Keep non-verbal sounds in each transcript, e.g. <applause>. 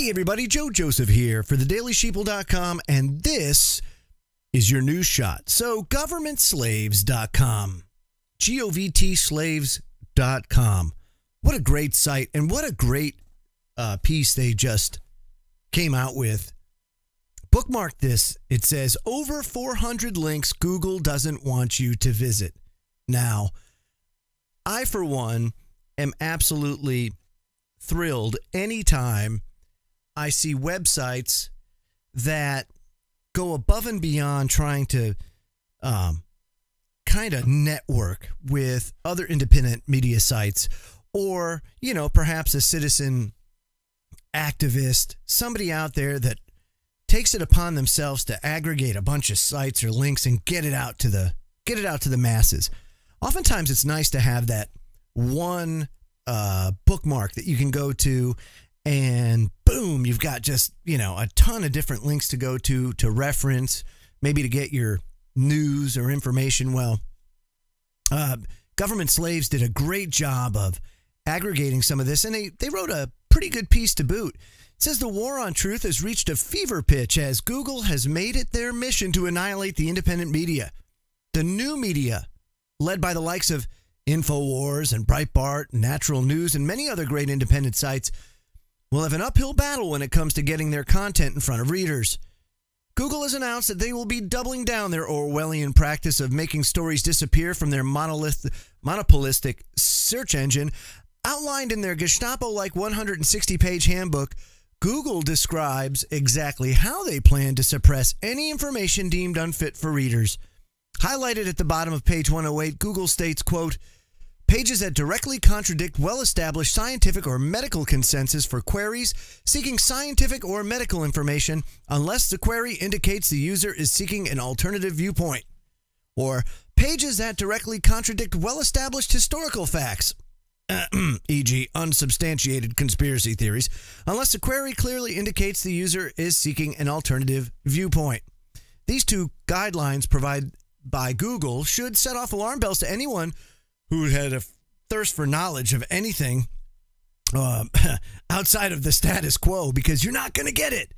Hey, everybody, Joe Joseph here for thedailysheeple.com, and this is your news shot. So, governmentslaves.com, G O V T slaves.com. What a great site, and what a great uh, piece they just came out with. Bookmark this. It says over 400 links Google doesn't want you to visit. Now, I, for one, am absolutely thrilled anytime I see websites that go above and beyond trying to um, kind of network with other independent media sites or, you know, perhaps a citizen activist, somebody out there that takes it upon themselves to aggregate a bunch of sites or links and get it out to the get it out to the masses. Oftentimes it's nice to have that one uh, bookmark that you can go to and boom, you've got just, you know, a ton of different links to go to to reference, maybe to get your news or information. Well, uh, Government Slaves did a great job of aggregating some of this, and they, they wrote a pretty good piece to boot. It says the war on truth has reached a fever pitch as Google has made it their mission to annihilate the independent media. The new media, led by the likes of InfoWars and Breitbart, Natural News, and many other great independent sites, will have an uphill battle when it comes to getting their content in front of readers. Google has announced that they will be doubling down their Orwellian practice of making stories disappear from their monopolistic search engine. Outlined in their Gestapo like 160 page handbook, Google describes exactly how they plan to suppress any information deemed unfit for readers. Highlighted at the bottom of page 108, Google states, quote, Pages that directly contradict well established scientific or medical consensus for queries seeking scientific or medical information unless the query indicates the user is seeking an alternative viewpoint. Or pages that directly contradict well established historical facts, <clears throat> e.g., unsubstantiated conspiracy theories, unless the query clearly indicates the user is seeking an alternative viewpoint. These two guidelines provided by Google should set off alarm bells to anyone who had a thirst for knowledge of anything uh, <laughs> outside of the status quo because you're not going to get it.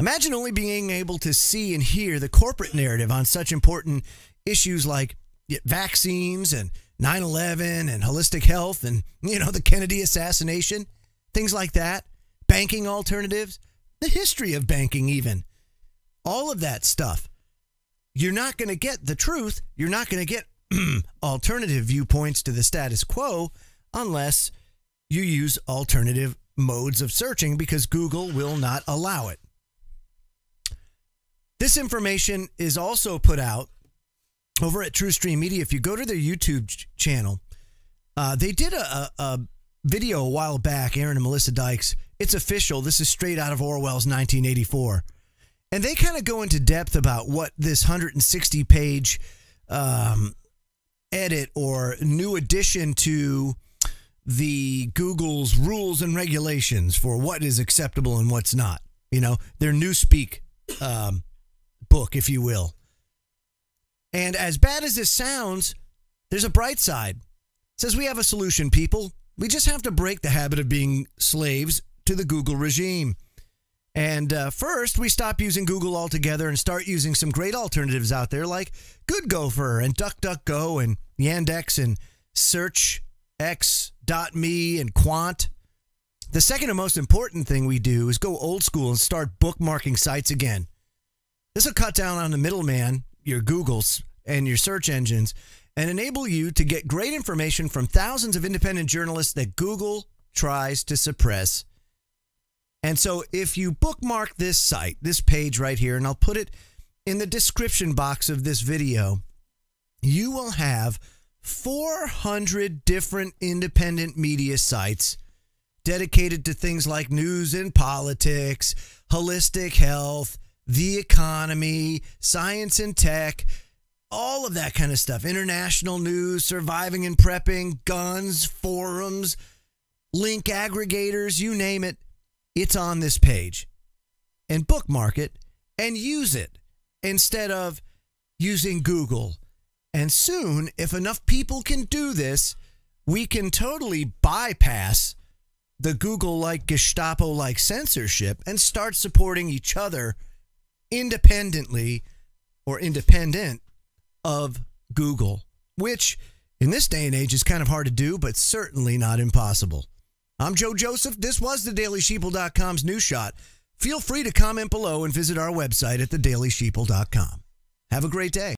Imagine only being able to see and hear the corporate narrative on such important issues like vaccines and 9 11 and holistic health and, you know, the Kennedy assassination, things like that, banking alternatives, the history of banking, even. All of that stuff. You're not going to get the truth. You're not going to get <clears throat> alternative viewpoints to the status quo unless you use alternative modes of searching because Google will not allow it. This information is also put out over at Truthstream Media. If you go to their YouTube channel, uh, they did a, a, video a while back, Aaron and Melissa Dykes. It's official. This is straight out of Orwell's 1984. And they kind of go into depth about what this 160 page um, edit or new addition to the Google's rules and regulations for what is acceptable and what's not. You know, their Newspeak um, book, if you will. And as bad as this sounds, there's a bright side. It says we have a solution, people. We just have to break the habit of being slaves to the Google regime. And uh, first, we stop using Google altogether and start using some great alternatives out there like Good Gopher and DuckDuckGo and Yandex and SearchX.me and Qwant. The second and most important thing we do is go old school and start bookmarking sites again. This will cut down on the middleman, your Googles, and your search engines, and enable you to get great information from thousands of independent journalists that Google tries to suppress and so if you bookmark this site, this page right here, and I'll put it in the description box of this video, you will have 400 different independent media sites dedicated to things like news and politics, holistic health, the economy, science and tech, all of that kind of stuff. International news, surviving and prepping, guns, forums, link aggregators, you name it it's on this page and bookmark it and use it instead of using Google. And soon, if enough people can do this, we can totally bypass the Google like Gestapo like censorship and start supporting each other independently or independent of Google, which in this day and age is kind of hard to do, but certainly not impossible. I'm Joe Joseph. This was the dailysheeple.com's news shot. Feel free to comment below and visit our website at thedailysheeple.com. Have a great day.